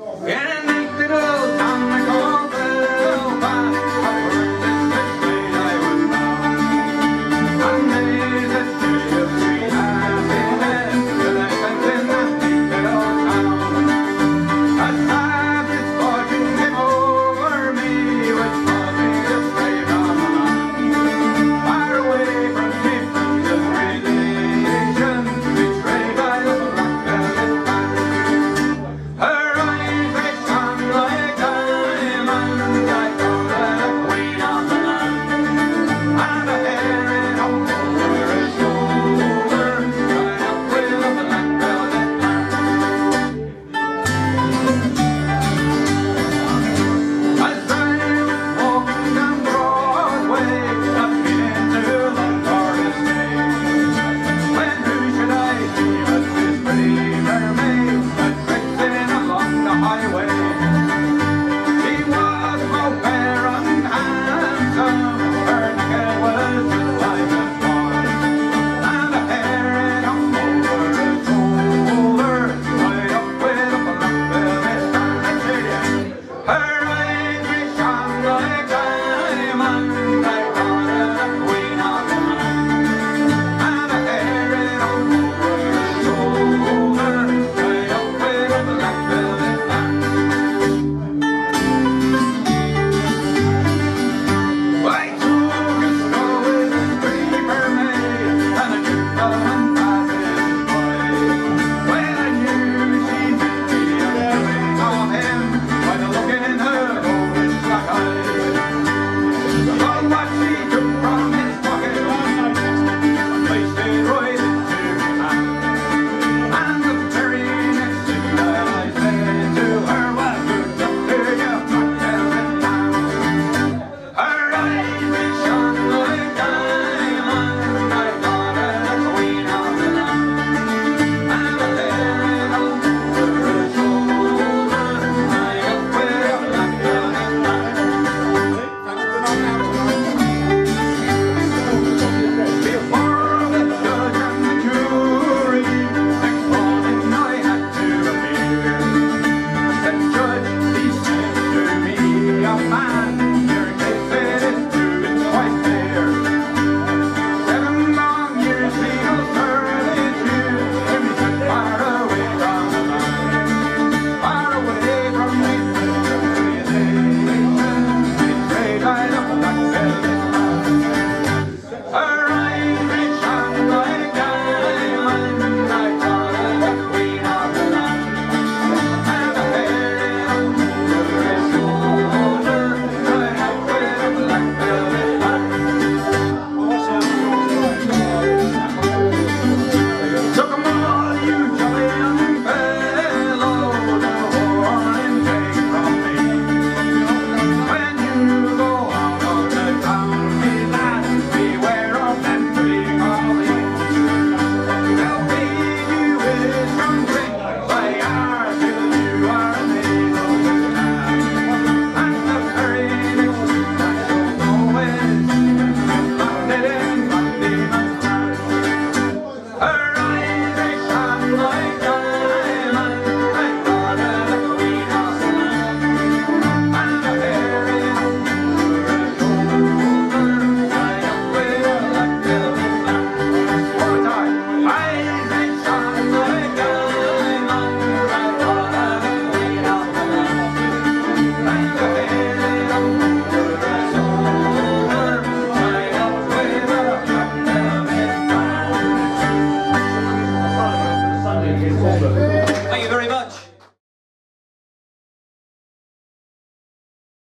Yeah.